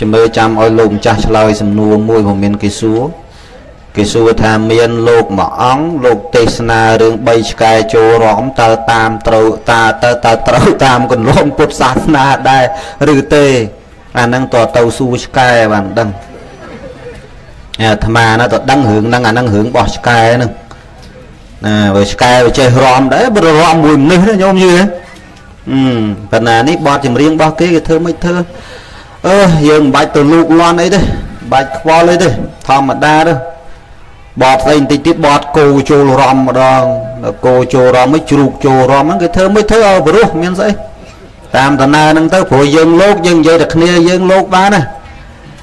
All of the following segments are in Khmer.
ជំរឿចាំឲ្យលោកម្ចាស់ឆ្លើយសំណួរមួយព្រោះមានគេសួរគេសួរថាមានលោកមួយអង្គលោកទេសនារឿង3ឆ្កែចូលរំតើតាមត្រូវតាតើតើត្រូវតាមគន្លងពុទ្ធសាសនាដែរឬទេអាហ្នឹងតើទៅសួរឆ្កែបានដឹងអាអាត្មាណាទៅដឹងរឿងហ្នឹងអាហ្នឹងរឿងរបស់ឆ្កែហ្នឹងណាបើឆ្កែវាចេះរំដែរបើរំមួយមនុស្សណាញោមយឺហ៎អឺប៉ុន្តែនេះបទចម្រៀងរបស់គេគេធ្វើមិនធ្វើ អឺយើងមិនបាច់ទៅលូកលាន់អីទេបាច់ខ្វល់អីទេធម្មតាទេបតស្អីបន្តិចទៀតបតគោចូលរំម្ដងដល់គោចូលរំមិនជ្រូកចូលរំហ្នឹងគេធ្វើមិនធ្វើឲ្យបរោះមានស្អីតាមដំណើរហ្នឹងទៅព្រោះយើងលោកយើងនិយាយតែគ្នាយើងលោកបានណា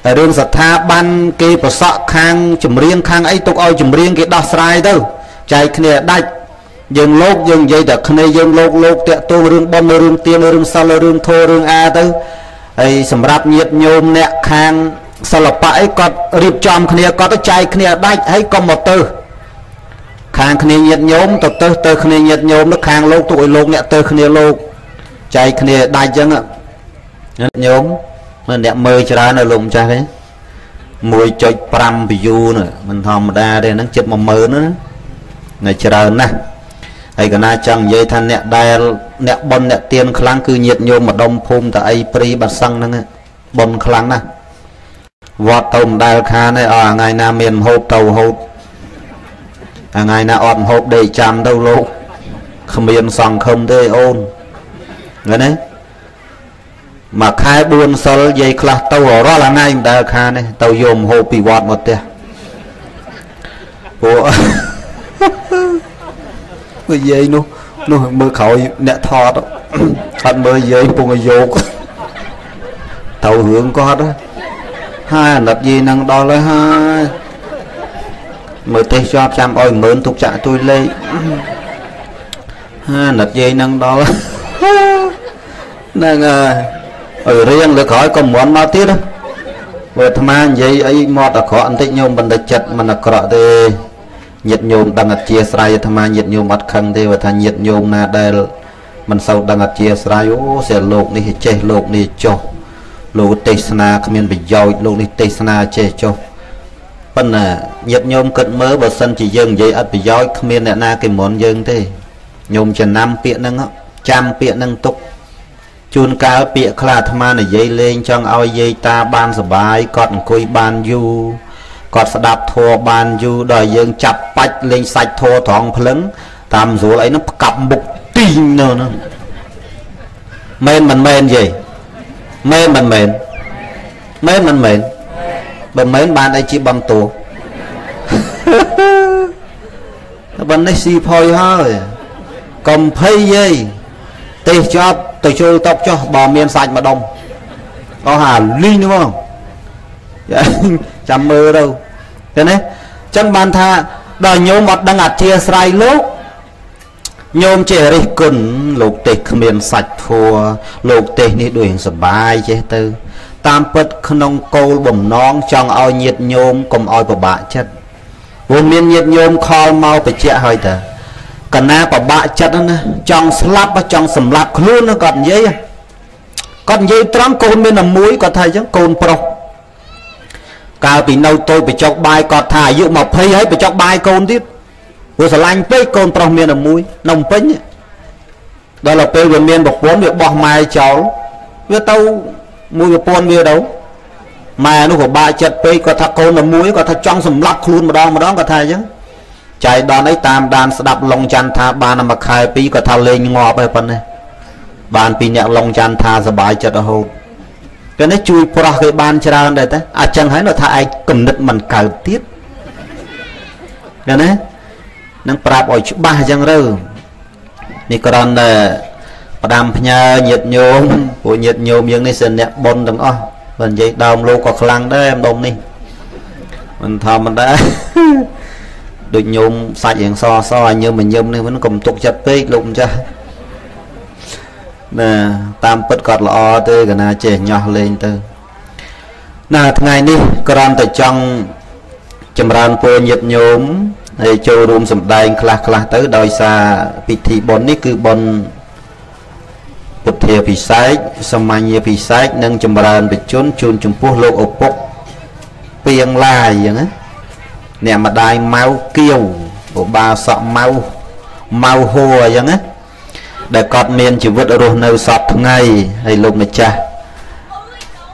តែរឿងស្ថាប័នគេប្រសក់ខាងចម្រៀងខាងអីទុកឲ្យចម្រៀងគេដោះស្រាយទៅចែកគ្នាដាច់យើងលោកយើងនិយាយតែគ្នាយើងលោកលោកតាក់ទងរឿងប៉ុនរឿងទៀនរឿងសិលរឿងធម៌រឿងអាទៅ ហើយសម្រាប់ញាតញោមអ្នកខាងសិល្បៈអីគាត់រៀបចំគ្នាគាត់ទៅចែកគ្នាដាច់ហើយកុំមកទៅខាងគ្នាញាតញោមទៅទៅទៅគ្នាញាតញោមទៅខាងលោកទុកឲ្យលោកអ្នកទៅគ្នាលោកចែកគ្នាដាច់អញ្ចឹងញាតញោមមើលអ្នកមើលច្រើននៅលោកម្ចាស់ទេ1.5 view នោះមិនធម្មតាទេហ្នឹងចិត្ត10000ណានៅច្រើនណាស់ ហើយកណាចង់និយាយថាអ្នកដែលអ្នកប៉ុនអ្នកទៀនខ្លាំងគឺញាតញោមម្ដុំភូមិតអីព្រីបាត់សឹងហ្នឹងប៉ុនខ្លាំងណាស់វត្តទៅម្ដែលខានឯអថ្ងៃណាមានមហូបទៅហូបថ្ងៃណាអត់មហូបដេកចាំទៅលោកគ្មានសង្ឃឹមទេអូនឃើញទេមួយខែ4សិលយាយខ្លះទៅរាល់ថ្ងៃម្ដែលខាននេះទៅយកមហូបពីវត្តមកផ្ទះពួក វាយាយនោះនោះមើលក្រោយអ្នកថតអត់មើលយាយពងឲ្យយកទៅរឿងគាត់ហើយអាណិតយាយនឹងដល់ហើយហើយមើលទេសជាប់ចាំឲ្យមើលទុកចាក់ទួយលេខហើយអាណិតយាយនឹងដល់ហ្នឹងហើយឲ្យរៀងលើក្រោយកុំមន់មកទៀតបើអាត្មានិយាយអីមកអាក្រក់បន្តិចញោមបណ្ឌិតចិត្តមិនអាក្រក់ទេ ញាតញោមដឹងអធិស្ឋានអាត្មាញាតញោមអត់ខឹងទេបើថាញាតញោមណាដែលមិនសូវដឹងអធិស្ឋានអូសែលោកនេះចេះលោកនេះចុះលោកទេសនាគ្មានប្រយោជន៍លោកនេះទេសនាចេះចុះប៉ុន្តែញាតញោមគិតមើលបើសិនជាយើងនិយាយអត់ប្រយោជន៍គ្មានអ្នកណាគេមុនយើងទេញោមចំណាំពាក្យហ្នឹងចាំពាក្យហ្នឹងទុកជួនកាលពាក្យខ្លះអាត្មានិយាយលេងចង់ឲ្យយាយតាបានសុបាយគាត់អង្គុយបានយូរ គាត់ស្ដាប់ធัวបានយូរដល់យើងចាប់បាច់លេងសាច់ធัวត្រង់ភ្លឹងតាមស្រួលអីហ្នឹងផ្កាប់មុខទីងនៅហ្នឹងមែនមិនមែនយីមែនមិនមែនមែនមិនមែនបើមែនបានអីជាបងតួតែបើនេះស៊ីផុយហើយកុំភ័យយីទេសចប់ទៅជុលតបចុះបើមានសាច់ម្ដុំអស់ហាលីងហ្នឹងចាំមើលទៅ ឃើញទេអញ្ចឹងបានថាដល់ញោមអត់ដឹងអធិស្ស្រ័យលោកញោមចេះរិះគន់លោកទេសគ្មានសាច់ធัวលោកទេសនេះដូចសបាយចេះទៅ តាមពិតក្នុងគោលបំណងចង់ឲ្យញាតញោមកុំឲ្យពិបាកចិត្តព្រោះមានញាតញោមខលមកបញ្ជាក់ហើយតើកណាពិបាកចិត្តណាចង់ស្លាប់ចង់សម្លាប់ខ្លួនគាត់និយាយគាត់និយាយត្រង់កូនមានតែមួយគាត់ថាអញ្ចឹងកូនប្រុស កាលពីនៅតូចបច្ចុកបាយគាត់ថាអាយុ20ហើយបច្ចុកបាយកូនទៀតព្រោះស្រឡាញ់ពេកកូនប្រុសមានតែមួយនៅភ្នំពេញដល់ទៅពេលវាមានប្រពន្ធវាបោះម៉ែចោលវាទៅមួយប្រពន្ធវាទៅម៉ែនោះក៏បាក់ចិត្តពេកគាត់ថាកូនតែមួយគាត់ថាចង់សម្លាប់ខ្លួនម្ដងម្ដងគាត់ថាអញ្ចឹងចៃដនអីតាមដានស្ដាប់ឡុងច័ន្ទថាបានមួយខែពីរគាត់ថាលេងងាប់ហើយប៉ុណ្ណេះបានពីអ្នកឡុងច័ន្ទថាសบายចិត្តរហូត គេនេះជួយប្រោះគេបានច្រើនដែរតែអញ្ចឹងហើយនៅថាឯងគំនិតមិនកើតទៀតឃើញទេនឹងប្រាប់ឲ្យច្បាស់អញ្ចឹងទៅនេះគ្រាន់តែផ្ដាំផ្ញើញាតញោមពួកញាតញោមយើងនេះសិនអ្នកប៉ុនទាំងអស់បើនិយាយដើមលោកក៏ខ្លាំងដែរម្ដុំនេះមិនធម្មតាដូចញោមសាច់រៀងសសឲ្យញើមញឹមនេះមិនកុំទុកចិត្តពេកលោកម្ចាស់ ណាតាមពិតគាត់ល្អទេកណាចេះញោះលេងទៅណាថ្ងៃនេះគ្រាន់តែចង់ចម្រើនពរញាតញោមហើយចូលរួមសម្ដែងខ្លះខ្លះទៅ ដោយសារពិធីបុណ្យនេះគឺបុណ្យពុទ្ធាភិសេកសមញ្ញាភិសេកនិងចម្រើនបជនជូនចំពោះលោកឪពុកពីងឡាយអញ្ចឹងណាអ្នកម្ដាយម៉ៅគៀវឧបាសកម៉ៅម៉ៅហួរអញ្ចឹងណា ដែលគាត់មានជីវិតរស់នៅសពថ្ងៃហើយលោកម្ចាស់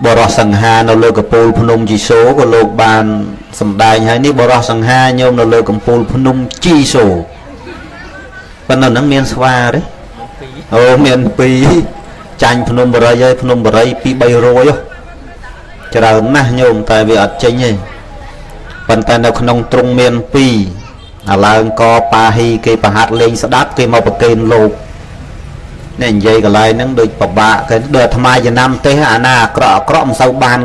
បរោះសង្ហានៅលើកំពូលភ្នំជីសូក៏លោកបានសម្ដែងហើយនេះបរោះសង្ហាញោមនៅលើកំពូលភ្នំជីសូប៉ុន្តែនឹងមានស្វាទេអូមាន2ចាញ់ភ្នំបរិយហើយភ្នំបរិយ2 300ច្រើនណាស់ញោមតែវាអត់ចេញទេប៉ុន្តែនៅក្នុងទ្រុងមាន2អាឡើងកប៉ាហ៊ីគេប្រហាត់លេងស្ដាប់គេមកប្រកេនលោក នេះនិយាយកន្លែងហ្នឹងដូចពិបាកគេដូចអាត្មាចំណាំទេអាណាអាក្រក់អាក្រក់មិនសូវបាន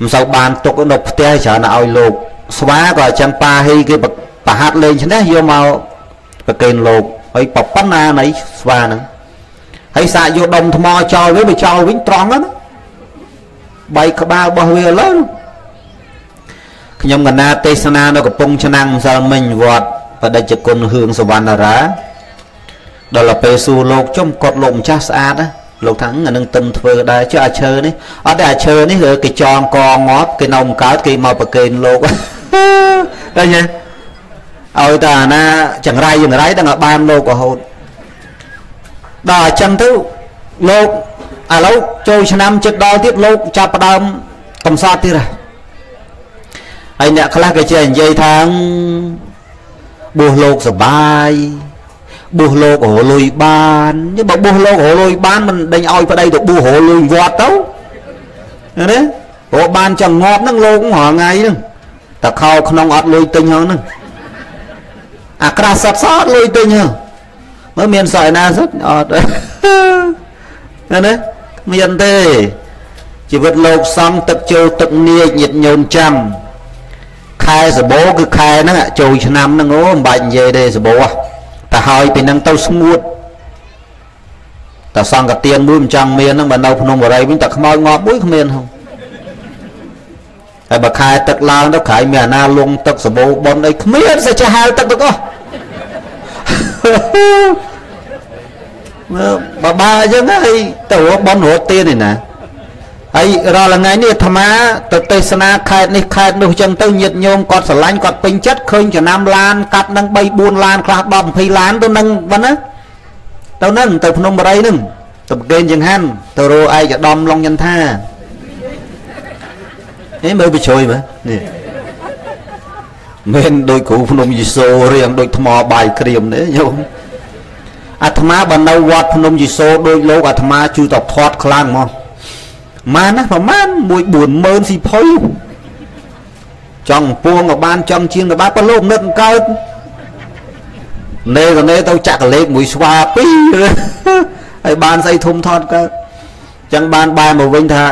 មិនសូវបានទុកនៅផ្ទះច្រើនឲ្យលោក ស្វាក៏អញ្ចឹងប៉ាហ៊ីគេប្រហាត់លេងឈ្នះយកមកប្រកេនលោកហើយប្រប៉ុណ្ណានៃស្វាហ្នឹងហើយសាកយកដុំថ្មចោលវាវាចោលវិញត្រង់ហ្នឹងបែកក្បាលរបស់វាឡើយខ្ញុំកណាទេសនានៅកំពង់ឆ្នាំងម្សិលមិញវត្តបដិជគុណហឿងសវណ្ណារា ដល់ទៅពេលសួរលោកចំគាត់លោកម្ចាស់ស្អាតណាលោកថាអានឹងទឹមធ្វើដែរចុះអាឈើនេះអត់ទេអាឈើនេះគេចងកងាប់គេនៅមិនកើតគេមកប្រកេនលោកឃើញទេឲ្យតែអាណាចង្រៃចង្រៃដល់ឲ្យបានលោករហូតដល់អញ្ចឹងទៅលោកឥឡូវចូលឆ្នាំចិត្តដល់ទៀតលោកចាប់ផ្ដើមកំសត់ទៀតហើយអ្នកខ្លះគេចេះនិយាយថាបួសលោកសបាយ បួសលោករលុយបានបើបួសលោករលុយបានមិនដេញឲ្យប្តីទៅបួសរលុយវត្តទៅណាព្រោះបានចង្ងប់ហ្នឹងលោករាល់ថ្ងៃហ្នឹងតខោក្នុងអត់លុយទិញហ្នឹងអាក្រាស់សតសតលុយទិញហ្នឹងមើលមានសក់ឯណាសិតអត់ណាណាមានទេជីវិតលោកសំទឹកជោទឹកនាចញាតញោមចាំខែសបោគឺខែហ្នឹងចូលឆ្នាំហ្នឹងអូមិនបាច់និយាយទេសបោ តែហើយពីហ្នឹងទៅស្ងួតតែសង្កទានមួយមិនចង់មានហ្នឹងបើនៅភ្នំបរិយវិញតែខ្មោចងាប់មួយគ្មានហ្នឹងហើយបើខែទឹកឡើងទៅក្រៃមានអាណាលងទឹកសបោប៉ុនអីគ្មានសេចក្ដីហែលទឹកទៅអស់មើលបបាអញ្ចឹងហើយទៅបនរត់ទៀនឯណា ហើយរាល់ថ្ងៃនេះអាត្មាទៅទេសនាខេត្តនេះខេត្តនោះចឹងទៅញាតញោមគាត់ស្រឡាញ់គាត់ពេញចិត្តឃើញចំណាំឡានកាត់នឹង3 4ឡានខ្លះ10 20ឡានទៅនឹងប៉ុណ្ណាទៅនឹងទៅភ្នំបរិយនឹងទៅប្រកេនចង្ហាន់ទៅរោឯកឧត្តមឡុងយន្តានេះមើលបញ្ជួយមើលនេះមិនដូចគ្រូភ្នំយេសូរៀងដូចថ្មបាយក្រៀមទេញោមអាត្មាបើនៅវត្តភ្នំយេសូដូចលោកអាត្មាជួយតធាត់ខ្លាំងមក ម៉ានណាប្រហែល1 40000ស៊ីផុយចង់ពួងក៏បានចង់ជាងក៏បានប្រលោកនឹកកើតនេក៏នេទៅចាក់កលេខមួយស្វាពីរហើយបានស្អីធំថត់កើតចឹងបានបែរមកវិញថា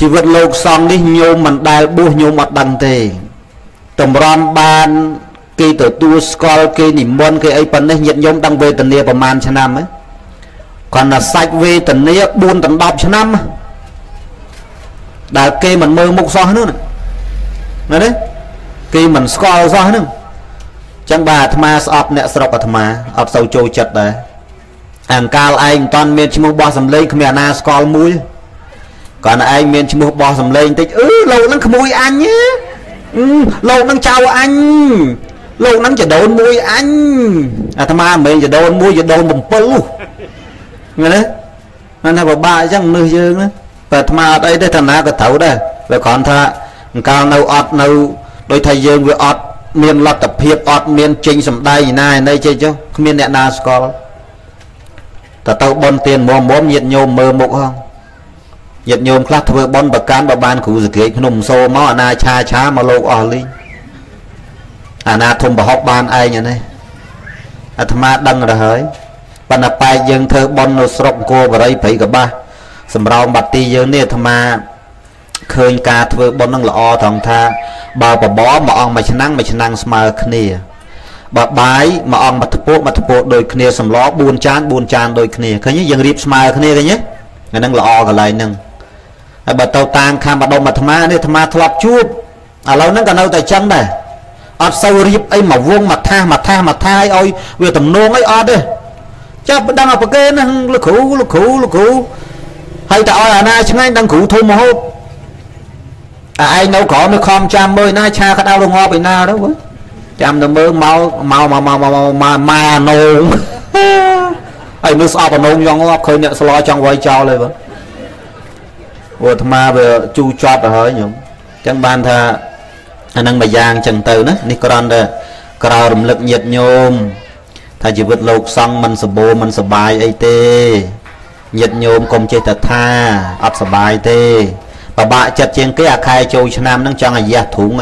ជីវិតលោកសង្ឃនេះញោមមិនដែលបួសញោមអត់ដឹងទេតម្រាំបានគេទទួលស្គាល់គេនិមន្តគេអីប៉ុណ្ណេះញាតិញោមដឹងវេទនាប្រហែលឆ្នាំហ៎គាត់ថាសាច់វេទនា4ដល់10ឆ្នាំ ដែលគេមិនមើលមុខសោះនោះណាណាគេមិនស្គាល់សោះហ្នឹងចឹងបាទអាត្មាស្អប់អ្នកស្រុកអាត្មាអត់សូវចូលចិត្តដែរអង្កាលឯងមិនតាន់មានឈ្មោះបោះសំលេងគ្មានអាណាស្គាល់មួយគាត់ឯងមានឈ្មោះបោះសំលេងតិចអឺលោកហ្នឹងក្មួយអញលោកហ្នឹងចៅអញលោកហ្នឹងចដូនមួយអញអាត្មាមិនមែនចដូនមួយចដូន7ឃើញទេហ្នឹងថាពិបាកអញ្ចឹងមនុស្សយើងណា តែអាត្មាអត់អីទេឋានៈក៏ត្រូវដែរវាគ្រាន់ថាអង្កាលនៅអត់នៅដូចថាយើងវាអត់មានលទ្ធភាពអត់មានចេញសម្ដែងណាឯណីចេះចុះគ្មានអ្នកណាស្គាល់តើទៅបនទៀនមុំមុំញាតញោមមើលមុខហងញាតញោមខ្លះធ្វើបនប្រកាន់បើបានគ្រូសង្កេតភ្នំសូមកអាណាឆាឆាមកលោកអស់លីងអាណាធំប្រហុកបានឯងអានេះអាត្មាដឹងទៅហើយបណ្ណបែកយើងធ្វើបននៅស្រុកអង្គរបរិយព្រៃកបាស សម្រោមបាត់ទីយើងនេះអាត្មាឃើញការធ្វើបុណ្យនឹងល្អត្រង់ថាបើបបមួយអង្គមួយឆ្នាំងមួយឆ្នាំងស្មើគ្នាបើបាយមួយអង្គមួយថ្ពោមួយថ្ពោដូចគ្នាសម្ល4ចាន4ចានដូចគ្នាឃើញយើងរៀបស្មើគ្នាឃើញទេអានឹងល្អកន្លែងហ្នឹងហើយបើទៅតាមខាងបដុំអាត្មានេះអាត្មាធ្លាប់ជួបឥឡូវហ្នឹងក៏នៅតែចឹងដែរអត់សូវរៀបអីមកវងមកថាសមកថាសមកថាសឲ្យវាទំនងអីអត់ទេចាប់បដឹងប្រគេហ្នឹងលោកគ្រូលោកគ្រូលោកគ្រូ ហើយតើឲ្យអាណាឆ្ងាញ់ដឹងគ្រូធំមហូបអាឯងនៅក្រោមនៅខំចាំមើលណាឆាក្តៅរងាប់ឯណាទៅចាំទៅមើលមកមកមកមកមកមកម៉ាណូងហើយមើលស្អប់អណូងយ៉ាងងាប់ឃើញអ្នកស្លោចង់វាយចោលហើយបងអូអាត្មាវាជូរចត់ទៅហើយញោមអញ្ចឹងបានថាអានឹងមួយយ៉ាងអញ្ចឹងទៅណានេះគ្រាន់តែក្រោរំលឹកញាតញោមថាជីវិតលោកសង្ឃមិនសបោមិនសបាយអីទេ ញាតញោមកុំចេះតែថាអត់សបាយទេបបាក់ចិត្តជាងគេអាខែចូលឆ្នាំហ្នឹងចង់អាយ៉ាស់ទ្រុង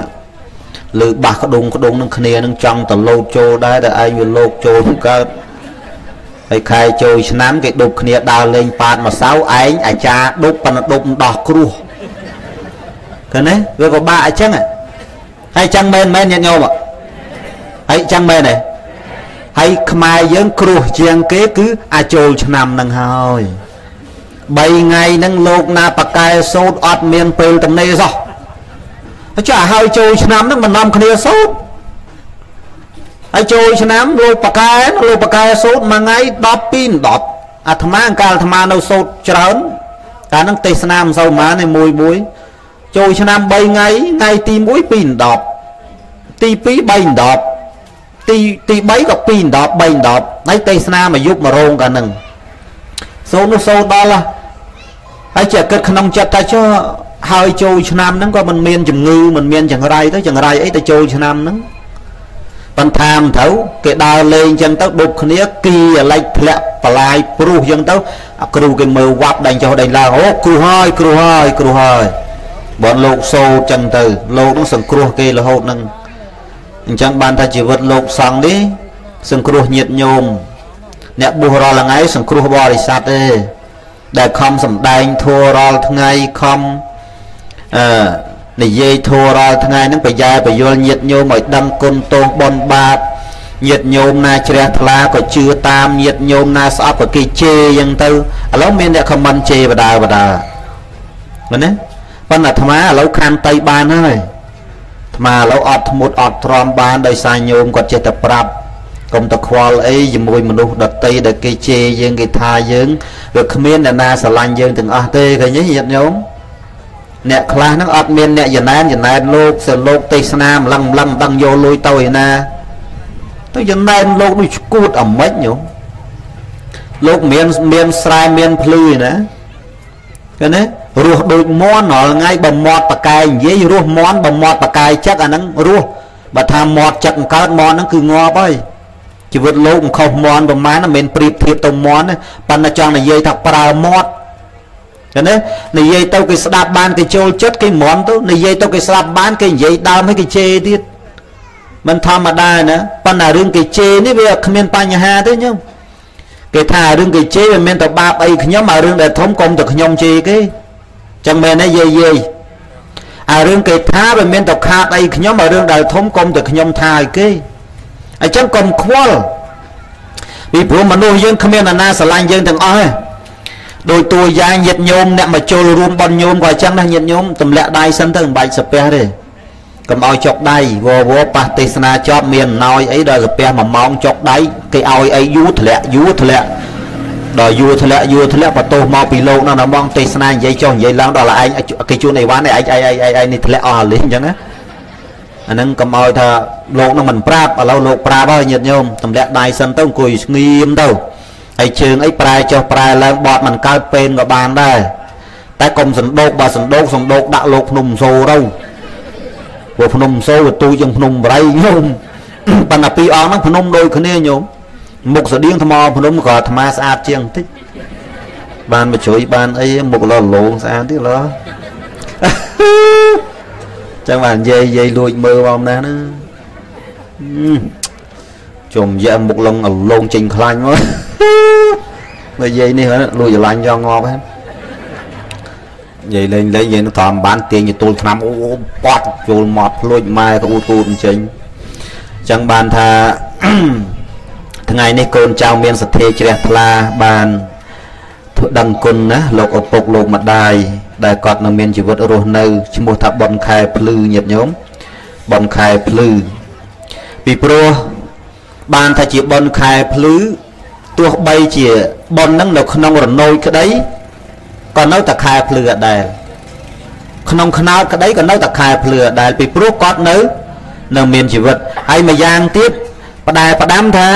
ឬបាសក្ដុងក្ដុងនឹងគ្នានឹងចង់ទៅលោតចូលដែរតែឯងវាលោកចូលកើតហើយខែចូលឆ្នាំគេដប់គ្នាដើរលេងប៉ាតម្សៅឯងអាចារ្យដប់ប៉ុន្តែដប់ដោះគ្រោះឃើញទេវាក៏បាក់អញ្ចឹងហើយចឹងមែនមែនញាតិញោមហើយចឹងមែនទេហើយខ្មែរយើងគ្រោះជាងគេគឺអាចូលឆ្នាំនឹងហើយ 3ថ្ងៃហ្នឹងលោកណាបកែសោតអត់មានពេលទំនេរសោះចាហើយចូលឆ្នាំហ្នឹងមិននាំគ្នាសោតហើយចូលឆ្នាំលោកបកែលោកបកែសោតមួយថ្ងៃ12 10អាត្មាកាលអាត្មានៅសោតច្រើនកាលហ្នឹងទេសនាមិនសូវប៉ុន្មានទេមួយមួយចូលឆ្នាំ3ថ្ងៃថ្ងៃទី1 2 10ទី2 3 10ទីទី3ក៏2 10 3 10ហើយទេសនាមួយយប់មួយរោងកាលហ្នឹង សូននោះសូនដល់ហើយជាគិតក្នុងចិត្តថាចុះហើយចូលឆ្នាំហ្នឹងក៏មិនមានជំងឺមិនមានចង្រៃទៅចង្រៃអីទៅចូលឆ្នាំហ្នឹងប៉ុន្តែមិនត្រូវគេដើរលេងចឹងទៅដប់គ្នាគីអាលិចធ្លាក់បលាយព្រុសចឹងទៅអាគ្រូគេមើលវ៉ាប់ដេញចុះដេញឡើងអូគ្រូហើយគ្រូហើយគ្រូហើយបើលោកសូចឹងទៅលោកនឹងសង្គ្រោះគេរហូតនឹងអញ្ចឹងបានថាជីវិតលោកសង្ឃនេះសង្គ្រោះញាតញោម អ្នកបួសរាល់ថ្ងៃសង្គ្រោះបរិស័ទទេដែលខំសំដែងធัวរាល់ថ្ងៃខំអឺនិយាយធัวរាល់ថ្ងៃហ្នឹងប្រយ៉ែប្រយល់ញាតញោមឲ្យដឹងគុណទោសបុណ្យបាបញាតញោមណាជ្រះថ្លាក៏ជឿតាមញាតញោមណាស្អប់ក៏គេជេរអញ្ចឹងទៅឥឡូវមានអ្នកខមមិនជេរបដាបដាមែនទេប៉ុន្តែអាត្មាឥឡូវខានតៃបានហើយអាត្មាឥឡូវអត់ធ្មត់អត់ទ្រាំបានដោយសារញោមគាត់ចេះតែប្រាប់ កុំទៅខ្វល់អីជាមួយមនុស្សដតីដែលគេជេរយើងគេថាយើងវាគ្មានអ្នកណាស្រឡាញ់យើងទាំងអស់ទេឃើញទេញាតិញោមអ្នកខ្លះហ្នឹងអត់មានអ្នកយណែនយណែនលោកសិលោកទេសនាម្លឹងម្លឹងមិនដឹងយកលុយទៅឯណាទៅយណែនលោកដូចឈួតអាម៉េចញោមលោកមានមានស្រែមានភ្លឺឯណាឃើញទេរស់ដូចមន់រាល់ថ្ងៃបើមាត់បកាយនិយាយរស់មន់បើមាត់បកាយចឹកអាហ្នឹងរស់បើថាមាត់ចឹកកើតមន់ហ្នឹងគឺងាប់ហើយ ជីវិតលោកមិនខុសមន់ប្រមាណមិនមែនប្រៀបធៀបទៅមន់ទេប៉ុន្តែចង់និយាយថាប្រើមាត់ឃើញទេនិយាយទៅគេស្ដាប់បានគេចូលចិត្តគេមន់ទៅនិយាយទៅគេស្ដាប់បានគេនិយាយដើមឲ្យគេជេរទៀតមិនធម្មតាណាប៉ុន្តែរឿងគេជេរនេះវាគ្មានបញ្ហាទេញោមគេថារឿងគេជេរវាមានតែបាបអីខ្ញុំអារឿងដែលធំកុំតែខ្ញុំជេរគេចឹងមែនទេយាយយាយអារឿងគេថាវាមានតែខាតអីខ្ញុំអារឿងដែលធំកុំតែខ្ញុំថាឲ្យគេ អញ្ចឹងកុំខ្វល់ពីព្រោះមនុស្សយើងគ្មានអាណាស្រឡាញ់យើងទាំងអស់ទេដោយតួយ៉ាងញាតញោមអ្នកមកចូលរួមបន់ញោមក៏អញ្ចឹងដែរញាតញោមទម្លាក់ដៃសិនទៅមិនបាច់សាពះទេកុំឲ្យចុកដៃវវប៉ះទេសនាចប់មានណោយអីដល់សាពះ1ម៉ោងចុកដៃគេឲ្យអីយូរធ្លាក់យូរធ្លាក់ដល់យូរធ្លាក់យូរធ្លាក់បន្ទោសមកពីលោកនោះណាបងទេសនានិយាយចុះនិយាយឡើងដល់ឯងគេជួនអីវ៉ាន់ឯងឯងឯងនេះធ្លាក់អស់អាលីអញ្ចឹងណា អាហ្នឹងកុំឲ្យថាលោកនឹងមិនប្រាប់ឥឡូវលោកប្រាប់ហើយញាតិញោមទម្លាក់ដៃសិនទៅអង្គុយស្ងៀមទៅហើយជើងអីប្រែចុះប្រែឡើងបត់មិនកើតពេនក៏បានដែរតែកុំសណ្ដោកបើសណ្ដោកសណ្ដោកដាក់លោកភ្នំសូទៅព្រោះភ្នំសូវាទូជាងភ្នំបរិយញោមប៉ុន្តែពីរអង្គហ្នឹងភ្នំដូចគ្នាញោមមុខស្តៀងថ្មភ្នំក៏អាត្មាស្អាតជាងបន្តិចបានមកជួយបានអីមុខលលងស្អាតទៀតឡោ ចឹងបាននិយាយនិយាយលួចមើលមកណាណាជុំយ៉ាមុខលងអលងចេញខ្លាញ់មកនិយាយនេះលួចច្រឡាញ់យកងាប់ហ្នឹងនិយាយលេងលេងយើងតាមបានទាញទល់ឆ្នាំអូប៉ត់ចូលមកភ្លួចម៉ែក្អួតគូតអញ្ចឹងចឹងបានថាថ្ងៃនេះកូនចៅមានសទ្ធាជ្រះថ្លាបានធ្វើដឹងគុណណាលោកឪពុកលោកម្ដាយ ដែលគាត់នៅមានជីវិតរស់នៅឈ្មោះថាប៉ុនខែភ្លឺញាតិញោមប៉ុនខែភ្លឺពីព្រោះបានថាជាប៉ុនខែភ្លឺទោះបីជាប៉ុនហ្នឹងនៅក្នុងរណូចក្តីក៏នៅតែខែភ្លឺអដែលក្នុងខ្នោតក្តីក៏នៅតែខែភ្លឺអដែលពីព្រោះគាត់នៅនៅមានជីវិតហើយម្យ៉ាងទៀតផ្ដែផ្ដាំថា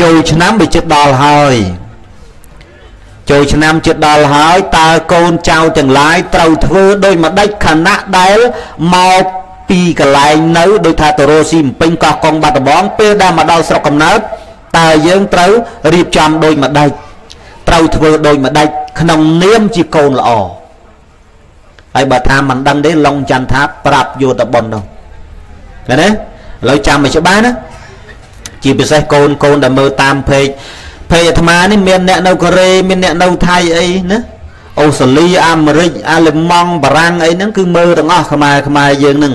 ចូលឆ្នាំវាជិតដល់ហើយ ចូលឆ្នាំជិតដល់ហើយតើកូនចៅទាំងឡាយត្រូវធ្វើដោយម្ដេចខណៈដែលមកពីកន្លែងនៅដោយថាតរោស៊ីមពេញកោះកុងបាត់ដំបងពេលដែលមកដល់ស្រុកកំណើតតើយើងត្រូវរៀបចំដោយម្ដេចត្រូវធ្វើដោយម្ដេចក្នុងនាមជាកូនល្អហើយបើថាមិនដឹងទេឡុងចន្ទថាប្រាប់យោតបុននោះឃើញទេឥឡូវចាំឲ្យច្បាស់ណាជាពិសេសកូនកូនដែលមើលតាមเพจ ភេអាត្មានេះមានអ្នកនៅកូរ៉េមានអ្នកនៅថៃអីណាអូស្ត្រាលីអាមេរិកអាល្លឺម៉ង់បារាំងអីហ្នឹងគឺមើលទាំងអស់ខ្មែរខ្មែរយើងហ្នឹង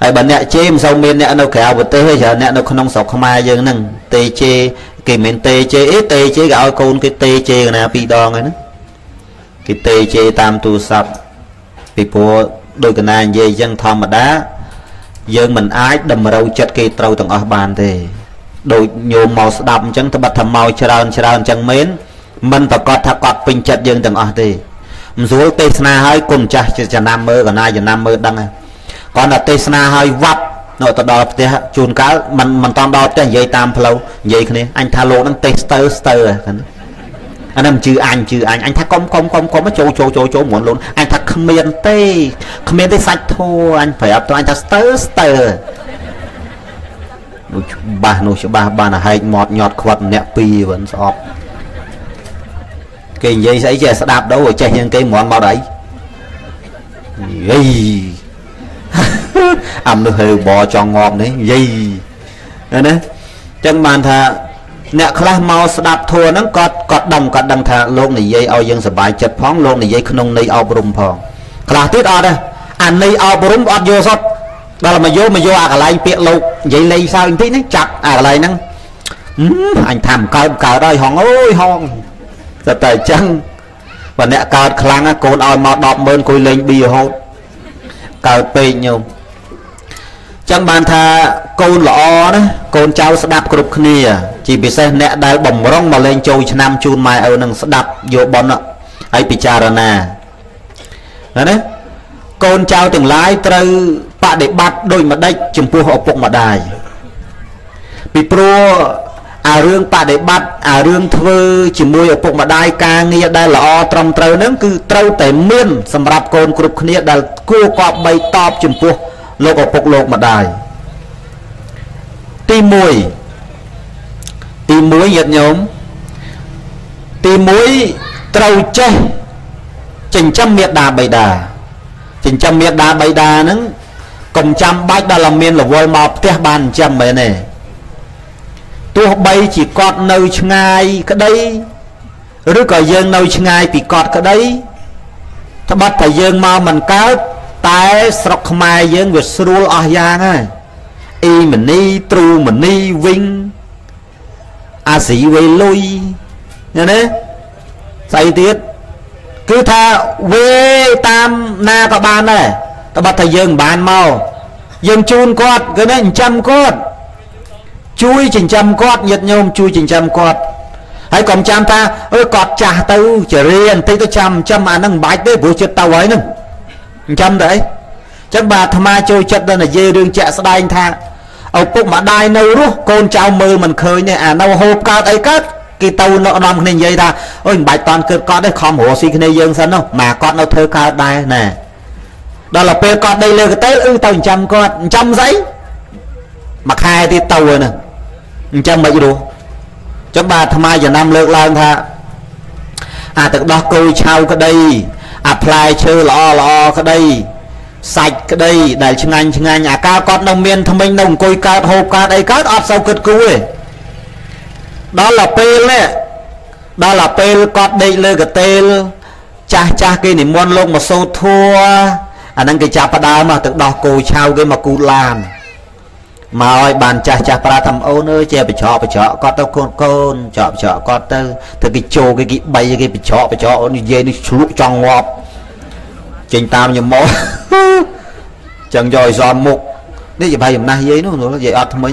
ហើយបើអ្នកជេមិនសូវមានអ្នកនៅក្រៅប្រទេសទេច្រើនអ្នកនៅក្នុងស្រុកខ្មែរយើងហ្នឹងទេជេគេមិនទេជេអីទេជេគេឲ្យកូនគេទេជេកណាពីរដងហ្នឹងគេទេជេតាមទូរស័ព្ទពីព្រោះដោយកណានិយាយអញ្ចឹងធម្មតាយើងមិនអាចតម្រូវចិត្តគេត្រូវទាំងអស់បានទេ ដូចញោមមកស្ដាប់អញ្ចឹងត្បិតថាមកច្រើនច្រើនអញ្ចឹងមែនមិនប្រកាសថាគាត់ពេញចិត្តយើងទាំងអស់ទេមិនស្រួលទេសនាឲ្យគុណចាស់ចំណាំមើលកណាចំណាំមើលដឹងគាត់តែទេសនាឲ្យវត្តនៅទៅដល់ផ្ទះជួនកាលមិនមិនតាន់ដល់ផ្ទះនិយាយតាមផ្លូវនិយាយគ្នាអញថាលោកនឹងទេសស្ទើស្ទើហ្នឹងអានេះមិនជឿអញជឿអញអញថាកុំកុំកុំកុំចូលចូលចូលចូលមុនលូនអញថាគ្មានទេគ្មានទេសាច់ធัวអញប្រាប់ទៅអញថាស្ទើស្ទើ នោះច្បាស់នោះច្បាស់បានហែកមាត់ញាត់ខ្វាត់អ្នកពីរវិញស្អប់គេនិយាយស្អីចេះស្ដាប់ đâu ចេះជាងគេមន់មកដៃយីអាមនុស្សហេវបចង់ងាប់នេះយីណាចឹងបានថាអ្នកខ្លះមកស្ដាប់ធัวហ្នឹងគាត់គាត់ដឹងគាត់ដឹងថាលោកនិយាយឲ្យយើងសប្បាយចិត្តផងលោកនិយាយក្នុងន័យអប់រំផងខ្លះទៀតអត់ទេអាន័យអប់រំអត់យល់សត ដល់មកយកមកយកអាកន្លែងពាក្យលោកនិយាយលេងសើចបន្តិចហ្នឹងចាប់អាកន្លែងហ្នឹងអញថាមិនកើតកើតហើយហងអើយហងតែតែអញ្ចឹងបើអ្នកកើតខ្លាំងកូនឲ្យមក100000គួយលេងប៊ីរហូតកើតពេកញោមចឹងបានថាកូនល្អណាកូនចៅស្ដាប់គ្រប់គ្នា ជាពិសេសអ្នកដែលបំរុងមកលេងចូលឆ្នាំជូនម៉ែឪនឹងស្ដាប់យកបនហើយពិចារណាណា កូនចៅទាំងឡាយត្រូវបដិបត្តិដោយម្ដេចចំពោះឪពុកម្ដាយពីព្រោះអារឿងបដិបត្តិអារឿងធ្វើជាមួយឪពុកម្ដាយការងារដែលល្អត្រឹមត្រូវហ្នឹងគឺត្រូវតែមានសម្រាប់កូនគ្រប់គ្នាដែលគួរគប្បីតបចំពោះលោកឪពុកលោកម្ដាយទី1ទី1ញាតិញោមទី1ត្រូវចេះចិញ្ចឹមមេដាបៃតា ចិញ្ចឹមមេដាបៃតាហ្នឹងកុំចាំបាច់ដល់តែមានរវល់មកផ្ទះបានចិញ្ចឹមមែនទេទោះបីជាគាត់នៅឆ្ងាយក្តីឬក៏យើងនៅឆ្ងាយពីគាត់ក្តីត្បិតតែយើងមកមិនកើតតែស្រុកខ្មែរយើងវាស្រួលអស់យ៉ាងហើយអ៊ីមនីទ្រូមនីវិញអាស៊ីវេលុយឃើញទេស្អីទៀត គឺថាវេតាមណាក៏បានដែរត្បិតថាយើងមិនបានមកយើងជូនគាត់គឺណាចិញ្ចឹមគាត់ជួយចិញ្ចឹមគាត់ញាតិញោមជួយចិញ្ចឹមគាត់ហើយកុំចាំថាអឺគាត់ចាស់ទៅចរិយាបន្តិចទៅចាំចិញ្ចឹមអាហ្នឹងមិនបាច់ទេព្រោះចិត្តទៅហើយហ្នឹងចិញ្ចឹមទៅអីចឹងបាទអាត្មាចូលចិត្តដល់និយាយរឿងជាក់ស្ដែងថាឪពុកម្ដាយនៅរស់កូនចៅមើលមិនឃើញទេអានៅហូបកើតអីកើត គេទៅនាំគ្នានិយាយថាអើយមិនបាច់តន់កើតគាត់ទេខំរស់ស៊ីគ្នាយើងសិននោះមកគាត់នៅធ្វើកើតដែរណែដល់ទៅពេលគាត់ដេកលើកតេលអឺទៅចិញ្ចឹមគាត់ចិញ្ចឹមស្អីមួយខែទៀតទៅហ្នឹងចិញ្ចឹមមិនរស់ចឹងបាទអាត្មាចំណាំលើកឡើងថាអាទឹកដោះគោឆៅក្តីអាផ្លែឈើល្អល្អក្តីសាច់ក្តីដែលឆ្ងាញ់ឆ្ងាញ់អាកាលគាត់នៅមានថ្មិញនៅអង្គុយកើតហូបកើតអីកើតអត់សូវគិតគូរទេ ដល់ទៅពេលនេះដល់ទៅពេលគាត់ដេកលើកតេលចាស់ចាស់គេនិមន្តលោកមកសូត្រធัวអាហ្នឹងគេចាប់ផ្ដើមមកទឹកដោះគោឆៅគេមកគូតឡានមកឲ្យបានចាស់ចាស់ប្រាថាអូនអើយចេះបច្រកបច្រកគាត់ទៅកូនកូនចកបច្រកគាត់ទៅទៅគេជោគេគេបីគេបច្រកបច្រកអូននិយាយនេះឆ្លុកចង់ងាប់ចេញតាមញមកចឹងយកឲ្យសំមុខនេះយាយបាយអំណះយាយនោះនិយាយអត់ថ្មិញ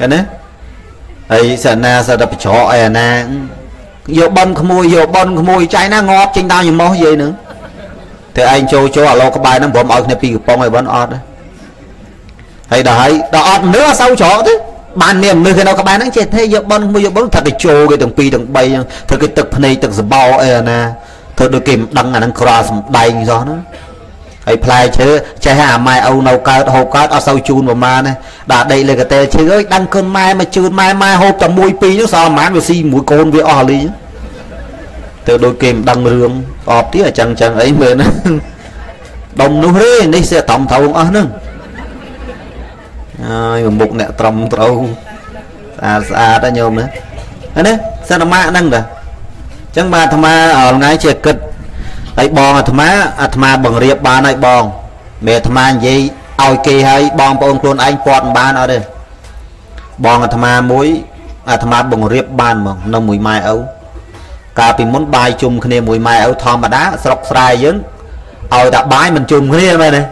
ឃើញទេ ហើយសាណាសិតតែបច្រកអីអាណាយកបនក្មួយយកបនក្មួយចៃណាងាប់ចេញដល់ញមោះយាយនឹងតែឯងចូលចូលអាឡូក្បែរហ្នឹងព្រមឲ្យគ្នាពីកំប៉ុងឲ្យបនអត់ហើយដល់ហើយដល់អត់មនុស្សអត់សូវច្រកទេបានមានមនុស្សគេនៅក្បែរហ្នឹងចេះទេយកបនក្មួយយកបនថាគេចូលគេទាំងពីរទាំង3ហ្នឹងធ្វើគេទឹកភ្នែកទឹកសបោអីអាណាធ្វើដូចគេមិនដឹងអាហ្នឹងក្រសំដែងសោះហ្នឹង ហើយផ្លែឈើចេះអាម៉ែឪនៅកើតហូបកើតអត់សូវជូនប្រមាណទេដាក់ដេកលើកតេឈើអើយដឹងគុណម៉ែមកជូនម៉ែម៉ែហូបតែមួយពីរហ្នឹងសល់ប្រមាណវាស៊ីមួយកូនវាអស់លីទៅដូចគេមិនដឹងរឿងអបទៀតអញ្ចឹងអញ្ចឹងអីមើលណាដុំនោះទេនេះសេតំត្រូវអស់ហ្នឹងហើយមុខអ្នកត្រឹមត្រូវស្អាតស្អាតណាញោមណាណាសិនម៉ាក់ហ្នឹងតាអញ្ចឹងបាទអាត្មាថ្ងៃជាគិត ហើយបងអាត្មាអាត្មាបង្រៀបបានហើយបងមេអាត្មានិយាយឲ្យគេហើយបងប្អូនខ្លួនឯងពាត់មិនបានអត់ទេបងអាត្មាមួយអាត្មាបង្រៀបបានហ្មងនៅមួយម៉ែឪកាលពីមុនបាយជុំគ្នាមួយម៉ែឪធម្មតាស្រុកស្រែយើងឲ្យតែបាយមិនជុំគ្នាមែនទេ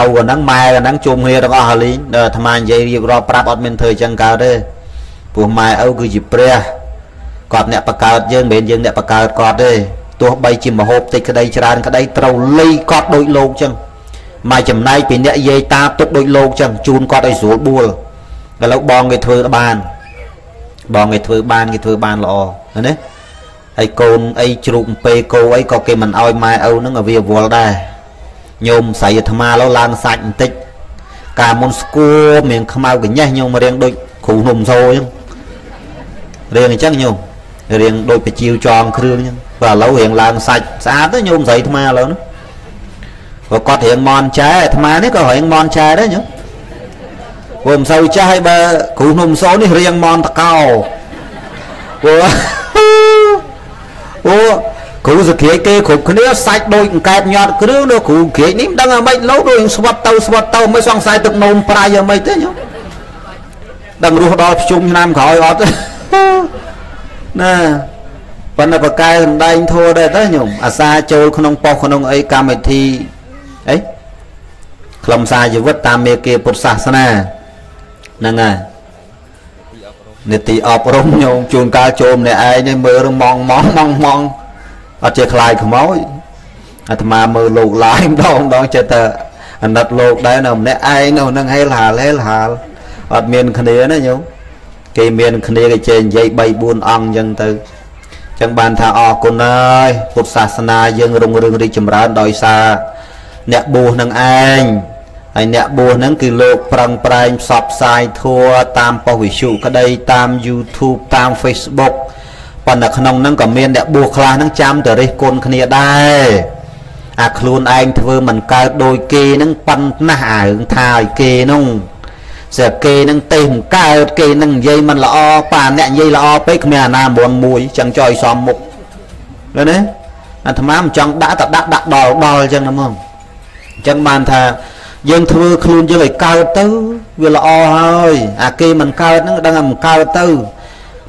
ឪកណ្ដឹងម៉ែកណ្ដឹងជុំគ្នាទាំងអស់ហើយលីងដល់អាត្មានិយាយរៀបរាប់ប្រាប់អត់មានធ្វើអញ្ចឹងកើតទេព្រោះម៉ែឪគឺជាព្រះគាត់អ្នកបកកើតយើងមិនមែនយើងអ្នកបកកើតគាត់ទេ ទោះបីជាមហូបតិចក្តីច្រើនក្តីត្រូវលៃគាត់ដូចលោកចឹងមកចំណែកពីអ្នកយាយតាទុកដូចលោកចឹងជូនគាត់ឲ្យស្រួលបួលឥឡូវបងគេធ្វើបាន បងគេធ្វើបានគេធ្វើបានល្អណាហើយកូនអីជ្រូកពេគោអីក៏គេមិនអោយម៉ែឪនឹងឲ្យវាវល់ដែរញោមស្រីអាត្មាឡូវឡើងសាច់បន្តិចកាលមុនស្គួរមៀងខ្មៅកញេះញោមរៀងដូចគ្រូនំសោអញ្ចឹងរៀងអញ្ចឹងញោមរៀងដូចបជាវចងគ្រឿងអញ្ចឹង ព្រោះឥឡូវរៀងឡើងសាច់ស្អាតទៅញោមស្រីអាត្មាឥឡូវហ្នឹងព្រោះគាត់រៀងមន់ចែអាត្មានេះក៏រៀងមន់ចែដែរញោមព្រោះមិនសូវចាស់ហើយបើគ្រូនំសោនេះរៀងមន់តកោព្រោះអូគ្រូសក្រាចគេគ្រប់គ្នាសាច់ដូចអង្កែបញាត់គ្រឿងនោះគ្រូក្រាចនេះមិនដឹងអាម៉េចលោដូចស្វាត់ទៅស្វាត់ទៅមិនសង្ស័យទឹកនោមប្រៃអាម៉េចទេញោមដឹងរស់ដល់ភ្ជុំឆ្នាំក្រោយអត់ទេណា ប៉ុន្តែបកកែសំដែងធัวដែរទៅញោមអាសាចូលក្នុងប៉ុស្ក្នុងអីកម្មវិធីអីខ្លឹមសារជីវិតតាមមេគាពុទ្ធសាសនាហ្នឹងហើយនីតិអប់រំញោមជួនកាលចូលម្នាក់ឯងនេះមើលរមងមងមងមងអត់ចេះខ្លាយខ្មោចអាត្មាមើលលោកឡាយម្ដងម្ដងចេះតែអាណិតលោកដែរនៅម្នាក់ឯងនៅនឹងហេលហាលហេលហាលអត់មានគ្នាណាញោមគេមានគ្នាគេចេះនិយាយ3 4អង្គអញ្ចឹងទៅ ចឹងបានថាអរគុណហើយពុទ្ធសាសនាយើងរុងរឿងរីកចម្រើនដោយសារអ្នកបួសនឹងឯងហើយអ្នកបួសហ្នឹងគឺលោកប្រឹងប្រែងផ្សព្វផ្សាយធัวតាមប៉ុស្តិ៍វិទ្យុក្តីតាម YouTube តាម Facebook ប៉ុន្តែក្នុងហ្នឹងក៏មានអ្នកបួសខ្លះហ្នឹងចាំតែរិះគន់គ្នាដែរអាខ្លួនឯងធ្វើមិនកើតដោយគេហ្នឹងប៉ុណ្ណាស់អារឿងថាឲ្យគេហ្នឹង ស្រាប់គេនឹងទេមិនកើតគេនឹងនិយាយមិនល្អប៉ាអ្នកនិយាយល្អពេកគ្មានអាណាមុនមួយចឹងចុយសំមុខឃើញទេអាត្មាមិនចង់ដាក់តែដាក់ដាក់ដល់ដល់ចឹងណាហ្មងអញ្ចឹងបានថាយើងធ្វើខ្លួនយើងឲ្យកើតទៅវាល្អហើយអាគេមិនកើតហ្នឹងដឹងថាមិនកើតទៅ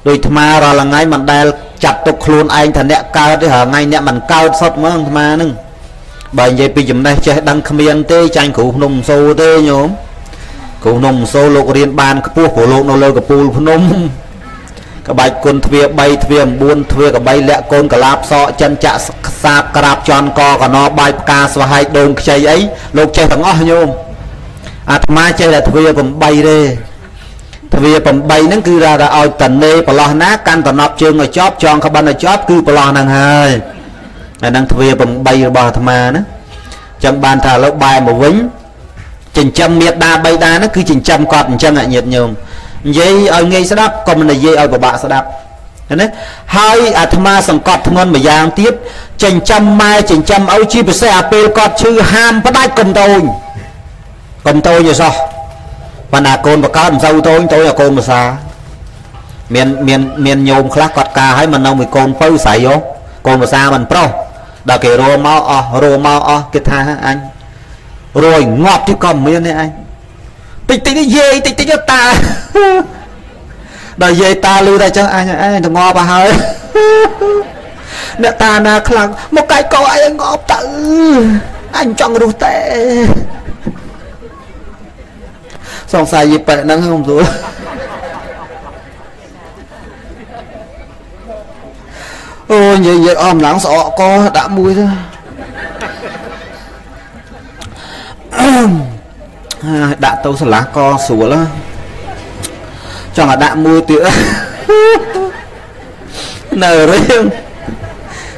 ដោយអាត្មារាល់ថ្ងៃមិនដែលចាត់ទុកខ្លួនឯងថាអ្នកកើតទេរាល់ថ្ងៃអ្នកមិនកើតសុទ្ធហ្មងអាត្មាហ្នឹងបើនិយាយពីចំណេះចេះដឹងគ្មានទេចាញ់គ្រូភ្នំសូទេញោម គ្រូនំសូលោករៀនបានខ្ពស់ព្រោះលោកនៅលើកពូលភ្នំក្បាច់គុណទ្វា3ទ្វា9ទ្វាកបីលាក់កូនកលាបសក់ចិនចាក់ខ្សាបក្រាបជន់កកណបាយផ្កាស្វហែកដូងខ្ចីអីលោកចេះទាំងអស់ញោមអាត្មាចេះតែទ្វា8ទេទ្វា8ហ្នឹងគឺថាឲ្យតនេប្រឡោះណាកាន់តំណប់ជើងឲ្យចប់ចងក្បិនឲ្យចប់គឺប្រឡោះហ្នឹងហើយអាហ្នឹងទ្វា8របស់អាត្មាណាចឹងបានថាឥឡូវបែរមកវិញ ចិញ្ចឹមមេដាបៃតាហ្នឹងគឺចិញ្ចឹមគាត់អញ្ចឹងញាតិញោមនិយាយឲ្យងាយស្ដាប់ក៏មិននិយាយឲ្យពិបាកស្ដាប់ណាហើយអាត្មាសង្កត់ធ្ងន់ម្យ៉ាងទៀតចិញ្ចឹមម៉ែចិញ្ចឹមឪជាពិសេសអាពេលគាត់ឈឺហាមផ្ដាច់កុំតូចកុំតូចទេសោះបណ្ណាកូនបកើតមិនសូវតូចតូចអាកូនភាសាមានមានមានញោមខ្លះគាត់ការឲ្យមកនៅមួយកូនពៅស្រីយោកូនភាសាមិនប្រុសដល់គេរោមកអស់រោមកអស់គេថាអញ រយងាប់ទៀតក៏មានទេឯងតិចតិចនេះយាយតិចតិចតាដល់យាយតាលឺតែអញ្ចឹងអញឯងទៅងាប់ទៅហើយអ្នកតាណាខ្លាំងមកកាច់កោឯងងាប់ទៅអញចង់រស់តែសង្ស័យយីប៉ែហ្នឹងខ្ញុំស្រួលអូនិយាយអស់ម្លងស្អកកដាក់មួយទៅ ដាក់ទៅស្លាស់កស្រួលចង់ឲ្យដាក់មួយទៀតនៅរឿង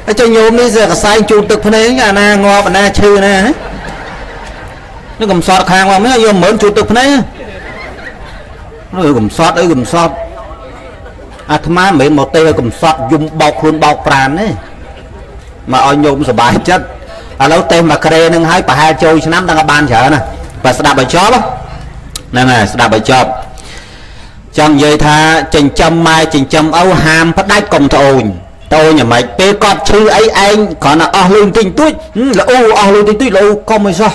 ហើយចុះញោមនេះសើកសែងជូតទឹកភ្នែកអាណាងាប់អាណាឈឺណានេះកំសត់ខាងមកមិនយកមើលជូតទឹកភ្នែកនោះកំសត់អីកំសត់អាត្មាមិនមែនមកទេឲ្យកំសត់យំបោកខ្លួនបោកប្រានទេមកឲ្យញោមសុបាយចិត្ត ឥឡូវទេមកក្រេនឹងឲ្យប្រហែលចូលឆ្នាំដល់បានច្រើនណាបើស្ដាប់ឲ្យចប់ហ្នឹងហើយស្ដាប់ឲ្យចប់ចង់និយាយថាចិញ្ចឹមម៉ែចិញ្ចឹមឪហាមផ្ដាច់កុំត្អូញតូចយ៉ាងម៉េចពេលគាត់ឈឺអីឯងគ្រាន់តែអស់លុយបន្តិចបន្តួចល្អអស់លុយបន្តិចបន្តួចល្អកុំឲ្យសោះ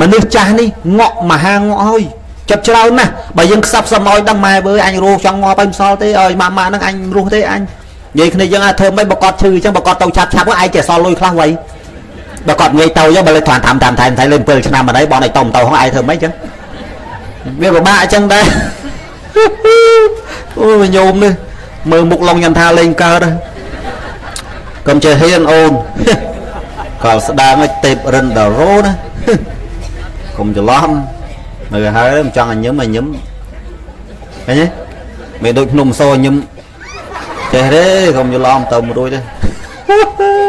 មនុស្សចាស់នេះងក់មហាងក់ហើយចិត្តច្រើនណាស់បើយើងខ្សឹបសំឲ្យដឹងម៉ែបើអញរស់ចង់ងាប់ឲ្យម្សល់ទេឲ្យម៉ាក់ម៉ាក់ហ្នឹងអញរស់ទេអញនិយាយគ្នាយើងអាចធ្វើមិនបកត់ឈឺអញ្ចឹងបកត់ទៅឆាប់ឆាប់ឯងចេះសល់លុយខ្លះໄວ បើគាត់ងាយទៅយកបើលេខតាមតាមតាមថែមថែមលេខ7ឆ្នាំអីបងឲ្យតុំទៅហងឯងធ្វើមិនអញ្ចឹងវាពិបាកអញ្ចឹងដែរអូញោមនេះមើលមុខឡុងញ៉ាំថាលេងកើតកុំចេះហ៊ានអូនកលស្ដាងឲ្យទេពរិនដារ៉ូណាកុំច្រឡំមើលហើយមិនចង់ឲ្យញឹមឲ្យញឹមឃើញទេមិនដូចភ្នំសញឹមចេះទេកុំច្រឡំទៅមួយរួចទេ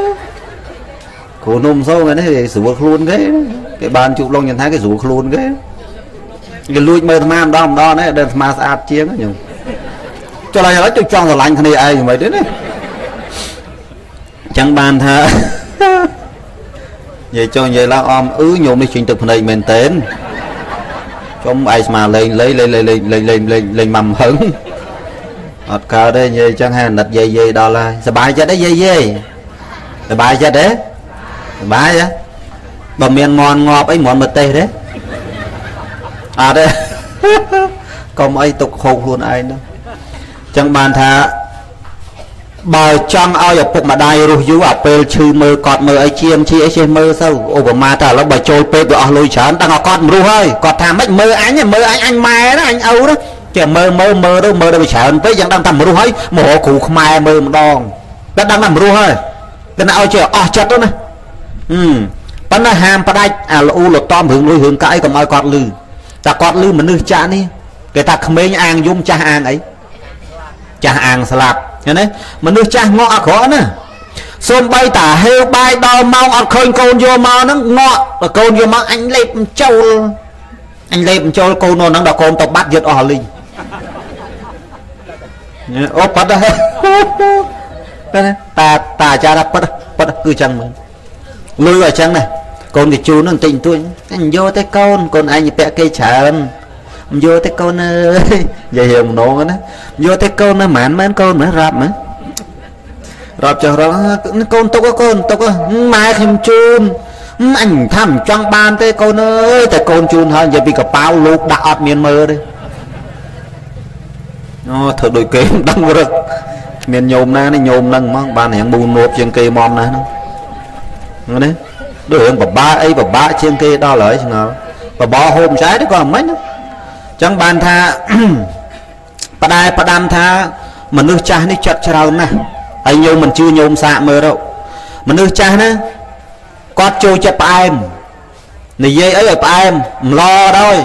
គ្រូនំសូងនេះវាស្រួលខ្លួនគេគេបានជុកលងញ៉ាំថាគេស្រួលខ្លួនគេគេលួចមើលអាត្មាម្ដងម្ដងហ្នឹងដើរអាត្មាស្អាតជាងខ្ញុំចុះឡើយឡើយជុកចង់ស្រឡាញ់គ្នាឯងយ៉ាងម៉េចទេណាចឹងបានថានិយាយចុះនិយាយឡើងអមអឺញោមនេះជិញទឹកភ្នែកមែនតេនខ្ញុំឯងស្មាលេងលេងលេងលេងលេងលេងលេងលេងលេងម៉ាំហឹងអត់កើតទេនិយាយចឹងហើយអាណិតយាយយាយដល់ហើយសុបាយចិត្តទេយាយយាយសុបាយចិត្តទេ សុបាយបើមានមន់ងាប់អីមន់មកទេសទេអត់ទេកុំអីទុកខោខ្លួនឯងនោះចឹងបានថាបើចង់ឲ្យឪពុកម្ដាយរស់យូរអាពេលឈឺមើលកត់មើលអីជាមជាអីចេះមើលទៅឧបមាថាឥឡូវបើចូលពេកវាអស់លុយច្រើនតាំងឲ្យកត់មិនរស់ហើយគាត់ថាម៉េចមើលអញមើលអញអញម៉ែណាអញឪណាចេះមើលមើលមើលទៅមើលទៅវាច្រើនពេកយ៉ាងដឹងថាមិនរស់ហើយមករកគ្រូខ្មែរមើលម្ដងតែដឹងថាមិនរស់ហើយតែណាឲ្យចេះអស់ចិត្តទៅណា ហឹមប៉ុន្តែហាមផ្ដាច់អាល្អូលតំរឿងលុយរឿងកាក់អីកុំឲ្យគាត់លឺតែគាត់លឺមនុស្សចាស់នេះគេថាក្មេងអាងយំចាស់អាងអីចាស់អាងស្លាប់ឃើញទេមនុស្សចាស់ងក់អក្រក់ណាសូម្បីតាហេវបាយដល់ម៉ោងអត់ឃើញកូនយកមកហ្នឹងងក់បើកូនយកមកអញលេបចូលអញលេបចូលកូននោះហ្នឹងដល់កូនទៅបាត់យឹតអស់លីងអូប៉ាត់ដែរតាតាអាចារ្យប៉ាត់ប៉ាត់គឺចឹងមើល លុយឲ្យចឹងណាកូនគេជូនហ្នឹងបន្តិចបន្តួចអញយកទេកូនកូនឯងពាក់គេច្រើនមិនយកទេកូនអើយនិយាយរឿងម្ដងណាយកទេកូនណាមិនមែនកូនមិនរាប់ណារាប់ចុះរាប់កូនទុកកូនទុកម៉ែខ្ញុំជូនអញថាមិនចង់បានទេកូនអើយតែកូនជូនហើយនិយាយពីកប៉ាវលោកដាក់អត់មានមើលទេអូធ្វើដូចគេមិនដឹងរឹកមានញោមណានេះញោមហ្នឹងហ្មងបានរៀងមូននួបជាងគេមកណាហ្នឹង ណាដូចរឿងបបាអីបបាជាងគេដល់ហើយឆ្ងល់បបហូបចែទេក៏មិនណាចឹងបានថាផ្ដែផ្ដាំថាមនុស្សចាស់នេះចិត្តច្រើនណាស់ហើយញោមមិនជឿញោមសាកមើលទៅមនុស្សចាស់ណាគាត់ចូលចិត្តផ្អែមនិយាយអីឲ្យផ្អែមម្លដល់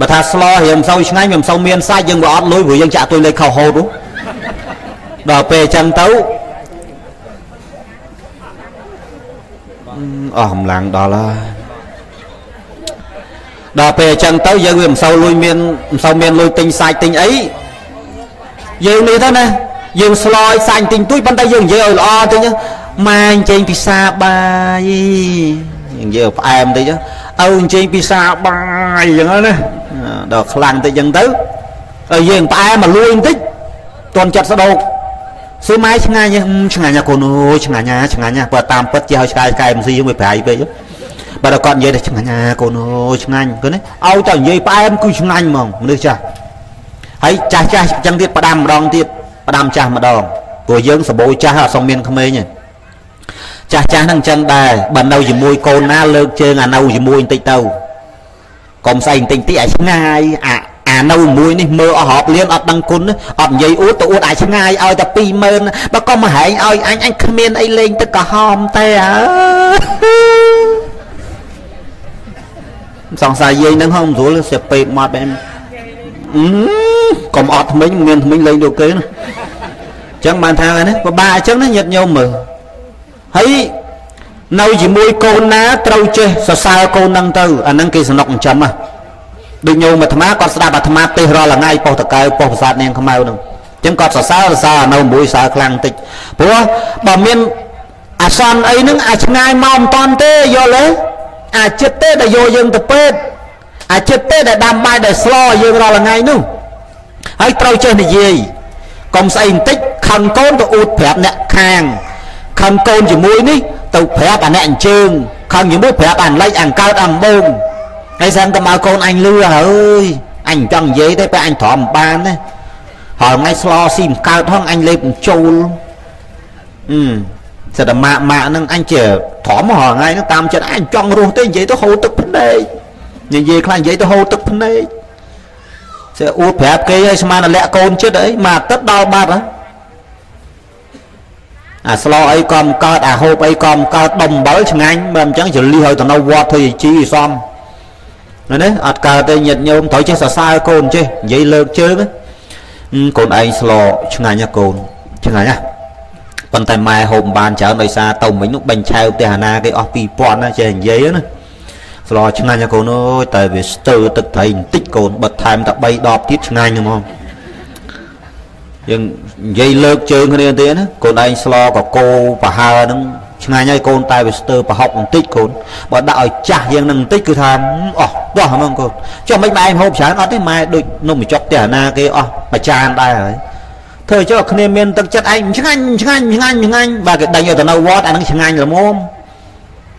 បើថាស្លរៀងមិនសូវឆ្ងាញ់មិនសូវមានសាច់យើងក៏អត់លុយព្រោះយើងចាក់ទុយលេខខុសហូតដល់ពេលអញ្ចឹងទៅ អស់កម្លាំងដល់ហើយដល់ពេលអញ្ចឹងទៅយើងវាមិនសូវលុយមានមិនសូវមានលុយទិញសាច់ទិញអីយើងនេះទៅណាយើងស្លោយសាច់ទិញទួយប៉ុន្តែយើងនិយាយឲ្យល្អទិញម៉ែអញ្ជើញពិសាបាយនិយាយផ្អែមតិចឪអញ្ជើញពិសាបាយអញ្ចឹងណាដល់ខ្លាំងតិចអញ្ចឹងទៅហើយយើងផ្អែមមកលួយបន្តិចតន់ចិត្តស្ដោក សួរម៉ែឆ្ងាញ់ឆ្ងាញ់ណាកូនអូយឆ្ងាញ់ណាឆ្ងាញ់ណាបើតាមពិតជាឲ្យឆ្កែឆ្កែមិនស៊ីយើងវាប្រៃពេកបើគាត់និយាយថាឆ្ងាញ់ណាកូនអូឆ្ងាញ់គាត់នេះឲ្យតែនិយាយផ្អែមគឺឆ្ងាញ់ហ្មងមនុស្សចាស់ហើយចាស់ចាស់អញ្ចឹងទៀតផ្ដាំម្ដងទៀតផ្ដាំចាស់ម្ដងព្រោះយើងសបោចាស់អត់សមមានក្មេងទេចាស់ចាស់ហ្នឹងអញ្ចឹងដែរបើនៅជាមួយកូនណាលើកជើងអានៅជាមួយបន្តិចទៅកុំស្អីបន្តិចតិចឲ្យឆ្ងាយអាអាអា នៅមួយនេះមើលអស់រាប់លានអត់ដឹងគុណអត់និយាយអួតទៅអួតអាចឆ្ងាយឲ្យតែ20000បើក៏មកហែងឲ្យអញអញគ្មានអីលេងទឹកក្រហមទេអើសង្សារយាយនឹងហងស្រួលសេពេកមកបែបកុំអត់ថ្មិញមានថ្មិញលេងដូចគេណាអញ្ចឹងបានថាណាពិបាកអញ្ចឹងណាញាតិញោមមើលហើយនៅជាមួយកូនណាត្រូវចេះសរសើរកូននឹងទៅអាហ្នឹងគេសំណុកចិញ្ចឹមណា ដូចញោមអាត្មាគាត់ស្ដាប់អាត្មាទេសរាល់ថ្ងៃប៉ុស្តកៅប៉ុស្តប្រាសាទនាងខ្មៅហ្នឹងអញ្ចឹងគាត់សរសើរសរសើរនៅមួយសើខ្លាំងតិចព្រោះបើមានអាសន្នអីហ្នឹងអាឆ្ងាយមកមិនតាន់ទេយល់ទេអាចិត្តទេដែលយកយើងទៅពេទ្យអាចិត្តទេដែលដាំបាយដែលស្លយើងរាល់ថ្ងៃនោះហើយត្រូវចេះនិយាយកុំស្អីបន្តិចខឹងកូនទៅអួតប្រាប់អ្នកខាងខឹងកូនជាមួយនេះទៅប្រាប់អាអ្នកអញ្ជើញខំជាមួយប្រាប់អានលេចអង្កើតអំបង ហើយសិនទៅមកកូនអញលឺហើយអញចង់និយាយទេពេលអញទ្រាំបានណាហើយថ្ងៃស្លស៊ីមកើតហងអញលេបបញ្ចូលអឺសិតតែម៉ាក់ម៉ាក់ហ្នឹងអញជាទ្រាំហងៃហ្នឹងតាមចិត្តអញចង់រស់ទេនិយាយទៅហូរទឹកភ្នែកនិយាយខ្លះនិយាយទៅហូរទឹកភ្នែកចេះអួតប្រាប់គេឲ្យស្មានលាក់កូនចិត្តអីមួយអាទិត្យដល់បាត់ហ៎អាស្លោអីក៏មិនកើតអាហូបអីក៏មិនកើតដុំអំបិលឆ្ងាញ់បើមិនចឹងចលីឲ្យទៅនៅវត្តធ្វើឲ្យជីសំ ណាអត់កើតទេញាតញោមត្រូវចេះសរសើរកូនចេះនិយាយលើកជើងកូនឯងស្លោឆ្ងាញ់ណាកូនឆ្ងាញ់ណាប៉ុន្តែម៉ែហូបបានច្រើនដោយសារទៅមិញនោះបាញ់ឆាវផ្ទះអាណាគេអស់2000ណាចេះនិយាយណាស្លោឆ្ងាញ់ណាកូនអើយតែវាស្ទើរទឹកត្រីបន្តិចកូនបិទថែមតែ3ដបទៀតឆ្ងាញ់ហ្មងយើងនិយាយលើកជើងគ្នាទៀតណាកូនឯងស្លកកោប្រហើហ្នឹង ឆ្ងាញ់ហើយកូនតែវាស្ទើរប្រហុកបន្តិចកូនបើដាក់ឲ្យចាស់យ៉ាងហ្នឹងបន្តិចគឺថាអស់ដោះហ្មងកូនចុះមិនម៉ែហូបច្រើនអត់ទេម៉ែដូចនំបញ្ចុកផ្ទះណាគេអស់មួយចានដែរហើយធ្វើចុះគ្នាមានទឹកចិត្តឯងឆ្ងាញ់ឆ្ងាញ់ឆ្ងាញ់ឆ្ងាញ់បើគេដេញឲ្យទៅនៅវត្តអាហ្នឹងឆ្ងាញ់ល្មម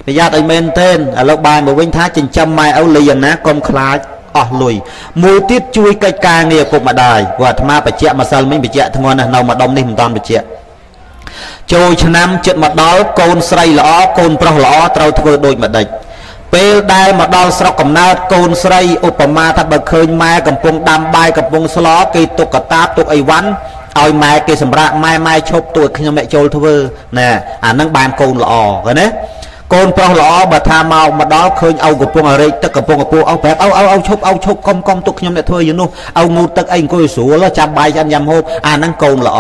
ប្រយ័ត្នឲ្យមែនទេឥឡូវបាយមកវិញថាចិញ្ចឹមម៉ែឪលីយ៉ាងណាកុំខ្លាចអស់លុយមួយទៀតជួយកិច្ចការងារពុកម្ដាយព្រោះអាត្មាបច្ចៈម្សិលមិញបច្ចៈធ្ងន់ណាស់នៅម្ដុំនេះមិនតាន់បច្ចៈ ចូលឆ្នាំចិត្តមកដល់កូនស្រីល្អកូនប្រុសល្អត្រូវធ្វើដូចម្ដេចពេលដែលមកដល់ស្រុកកំណើតកូនស្រីឧបមាថាបើឃើញម៉ែកំពុងដាំបាយកំពុងស្លគេទុកកតាបទុកអីវ៉ាន់ឲ្យម៉ែគេសម្រាប់ម៉ែម៉ែឈប់ទួខ្ញុំអ្នកចូលធ្វើណែអានឹងបានកូនល្អឃើញទេកូនប្រុសល្អបើថាមកមកដល់ឃើញឪកំពុងរែកទឹកកំពុងកពូឪប្រាប់ឪឪឪឈប់ឪឈប់កុំកុំទុកខ្ញុំអ្នកធ្វើយ៉ាងនោះឪងូតទឹកអីអង្គុយស្រួលចាំបាយចាំញ៉ាំហូបអាហ្នឹងកូនល្អ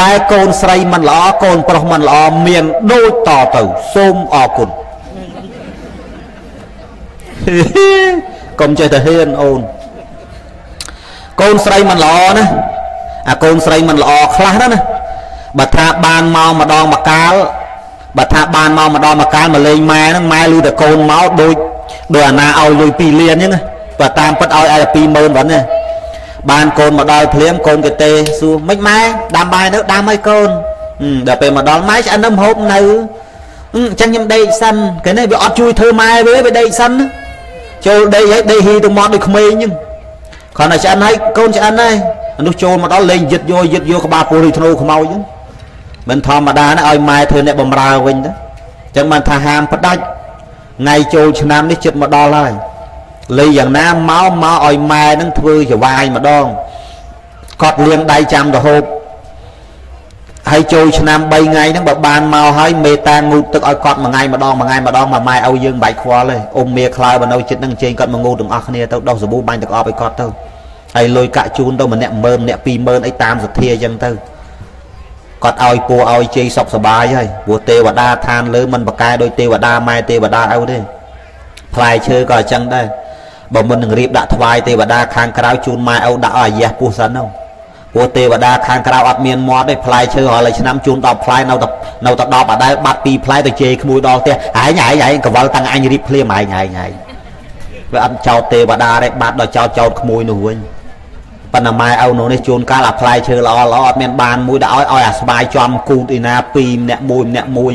តែកូនស្រីមិនល្អកូនប្រុសមិនល្អមានដូចតទៅសូមអរគុណកុំចេះតែហ៊ានអូនកូនស្រីមិនល្អណាអាកូនស្រីមិនល្អខ្លះណាបើថាបានមកម្ដងមកកាលបើថាបានមកម្ដងមកកាលមកលេងម៉ែហ្នឹងម៉ែលឺតែកូនមកដូចដូចអាណាឲ្យលុយ2លានអញ្ចឹងបើតាមពិតឲ្យឲ្យ20000ប៉ុណ្ណា បានកូនមកដល់ភ្លាមកូនគេទេសួរមិនម៉ែដាំបាយនៅដាំឲ្យកូនដល់ពេលមកដល់ម៉ែឆ្អិននំហូបនៅអញ្ចឹងខ្ញុំដេកសិនគេនេះវាអត់ជួយធ្វើម៉ែវាវាដេកសិនចូលដេកហើយដេកហ៊ីទៅមកដូចក្មេងអញ្ចឹងគ្រាន់តែឆ្អិនហើយកូនឆ្អិនហើយនោះចូលមកដល់លេងយឹតយកយឹតយកក្បាលពូរីធ្នូខ្មោចអញ្ចឹងមិនធម្មតាណាឲ្យម៉ែធ្វើអ្នកបំរើវិញទៅអញ្ចឹងបានថាហាមផ្ដាច់ថ្ងៃចូលឆ្នាំនេះចិត្តមកដល់ហើយ លេយ៉ាងណាមកមកឲ្យម៉ែនឹងធ្វើចវាយម្ដងគាត់លៀងដៃចាំទៅហូបហើយចូលឆ្នាំ3ថ្ងៃហ្នឹងបើបានមកហើយមេតាងូតទឹកឲ្យគាត់មួយថ្ងៃម្ដងមួយថ្ងៃម្ដងមកម៉ែឲ្យយើងបាច់ខ្វល់ទេអ៊ំមាខ្លើបើនៅចិត្តហ្នឹងជេងគាត់មកងូតទាំងអស់គ្នាទៅដោះសាប៊ូបាញ់ទឹកអប់ឲ្យគាត់ទៅហើយលុយកាក់ជូនទៅម្នាក់10000ម្នាក់20000អីតាមសទ្ធាអញ្ចឹងទៅគាត់ឲ្យពូឲ្យជ័យសុខសบายហើយព្រោះទេវតាឋានលើមិនប្រកែដោយទេវតាម៉ែទេវតាឪទេផ្លែឈើក៏អញ្ចឹងដែរ បើមិននឹងរៀបដាក់ថ្វាយទេវតាខាងក្រៅជូនម៉ែឪដាក់ឲ្យអាយះពោះសិនហ្នឹងព្រោះទេវតាខាងក្រៅអត់មានមាត់ទេផ្លែឈើរាល់ឆ្នាំជូន10ផ្លែនៅតែនៅតែ10អដែលបាត់2ផ្លែទៅជេរក្មួយដល់ផ្ទះហែងហែងហែងកវលតាំងអញរៀបភ្លាមហែងហែងហែងវាអត់ចោតទេវតាទេបាត់ដល់ចោតចោតក្មួយនោះវិញប៉ុន្តែម៉ែឪនោះនេះជួនកាលអាផ្លែឈើល្អល្អអត់មានបានមួយដាក់ឲ្យឲ្យអាស្បាយចំគូតឯណាពីរម្នាក់មួយម្នាក់មួយ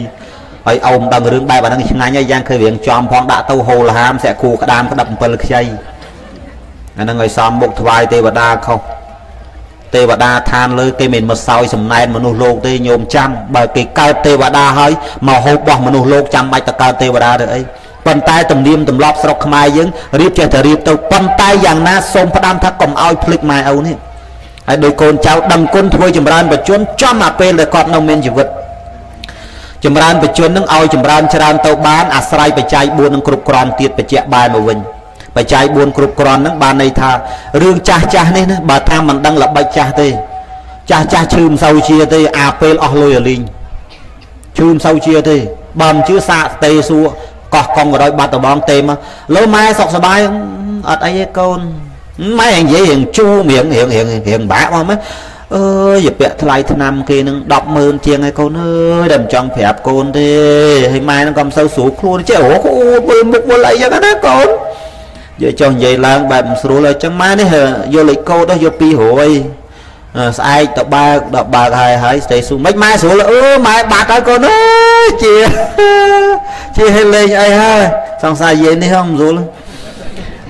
ហើយអោមដឹងរឿងបែបអាហ្នឹងឆ្ងាញ់ហើយយ៉ាងឃើញរឿងចំផងដាក់ទៅហូលហាមសាក់គូក្តាមក្តាប់7ខ្ចីអាហ្នឹងឲ្យសំមុខថ្វាយទេវតាខុសទេវតាឋានលើគេមិនមកសោយសំណែនមនុស្សលោកទេញោមចាំបើគេកើតទេវតាហើយមកហូបបោះមនុស្សលោកចាំបាច់តកើតទេវតាទៅអីប៉ុន្តែទំនៀមទម្លាប់ស្រុកខ្មែរយើងរៀបចេះតែរៀបទៅប៉ុន្តែយ៉ាងណាសូមផ្ដាំថាកុំឲ្យភ្លេចម៉ែឪនេះហើយដោយកូនចៅដឹងគុណធ្វើចម្រើនបច្ចុប្បន្នចំអាពេលដែលគាត់នៅមានជីវិត ចម្រើនបច្ចុប្បន្ននឹងឲ្យចម្រើនច្រើនទៅបានអាស្រ័យបច្ច័យ4នឹងគ្រប់គ្រាន់ទៀតបច្ចៈបែរមកវិញបច្ច័យ4គ្រប់គ្រាន់ហ្នឹងបានន័យថារឿងចាស់ចាស់នេះណាបើថាមិនដឹងល្បិចចាស់ទេចាស់ចាស់ឈឺមិនសូវជាទេអាពេលអស់លុយអលីងឈឺមិនសូវជាទេបើមិនជឿសាកទេសួរកោះកង់100បាត់ដបងទេមកលើម៉ែសុខសบายអត់អីទេកូនម៉ែនិយាយរៀងជូររៀងរៀងរៀងរៀងបាក់មកម៉ែ អើយពាក់ថ្លៃឆ្នាំគេនឹង100000ជាងឯងកូនអើយតែមិនចង់ប្រាប់កូនទេហើយម៉ែនឹងក៏មិនសូវស្រួលខ្លួនចេះអូអូមើលមុខមើលអីចឹងណាកូននិយាយចុះនិយាយឡើងបែបមិនស្រួលហើយចឹងម៉ែនេះយកលេខកូដទៅយក200ស្អែកទៅបើកដល់បើកហើយហើយស្ទេស៊ូមិនម៉ែស្រួលអឺម៉ែបាត់ហើយកូនអើយជាជាឲ្យលេងអីហើយសង្សារយាយនេះហ៎មិនស្រួល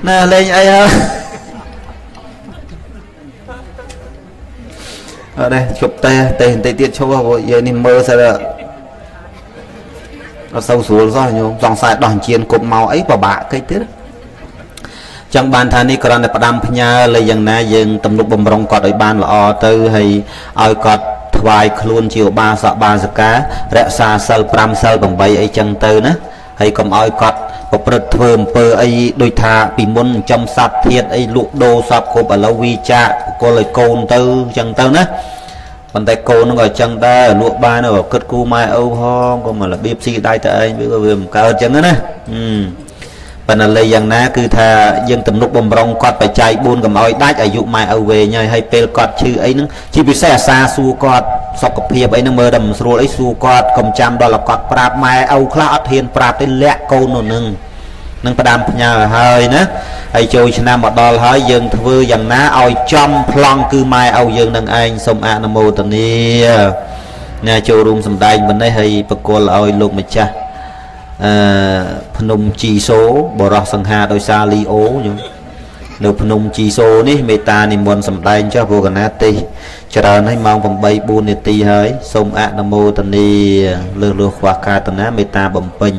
ណែលេងអីហើយ អត់ទេជប់តែតែបន្តិចទៀតឈប់ព្រោះយាយនេះមើលសិនអត់សូវស្រួលសោះញោមសង្ស័យដោះអញ្ជៀនគប់មកអីពិបាកកិច្ចទៀតចឹងបានថានេះគ្រាន់តែផ្ដាំផ្ញើលើយ៉ាងណាយើងទំនុកបំរុងគាត់ឲ្យបានល្អទៅហើយឲ្យគាត់ថ្វាយខ្លួនជាឧបាសកបាសិការក្សាសិល5សិល8អីចឹងទៅណា ហើយកុំឲ្យគាត់ប្រព្រឹត្តធ្វើអំពើអីដូចថាពីមុនចំសัตว์ធាតអីលក់ដូរសពគ្រប់ឥឡូវវីចាបកលឲ្យកូនទៅចឹងទៅណាប៉ុន្តែកូននឹងក៏ចឹងដែរលក់បានក៏គិតគូម៉ែឪហងក៏មករបៀបស៊ីដៃតែឯងវាវាមិនកើតចឹងណាអឺ ប៉ុន្តែលេយ៉ាងណាគឺថាយើងទំនុកបំរុងគាត់បច្ច័យ4កុំឲ្យដាច់អាយុម៉ែឪវែងហើយហើយពេលគាត់ឈឺអីហ្នឹងជាពិសេសអាសាសួរគាត់សុខភាពអីហ្នឹងមើលតែមិនស្រួលអីសួរគាត់កុំចាំដល់គាត់ប្រាប់ម៉ែឪខ្លះអត់ហ៊ានប្រាប់ទេលាក់កូននោះនឹងនឹងផ្ដាំផ្ញើហើយណាហើយចូលឆ្នាំមកដល់ហើយយើងធ្វើយ៉ាងណាឲ្យចំប្លង់គឺម៉ែឪយើងនឹងឯងសូមអនុមោទនាណាចូលរួមសម្ដែងប៉ុណ្ណេះហើយបកលឲ្យលោកម្ចាស់ អឺភ្នំជីសូបរោះសង្ហាដោយសារលីអូញោមនៅភ្នំជីសូនេះមេតានិមន្តសម្ដែងចុះព្រោះកណាទេសច្រើនហើយម៉ោង8 4នាទីហើយសូមអនុមោទនាលើសលោះខ្វះការតនាមេតាបំពេញ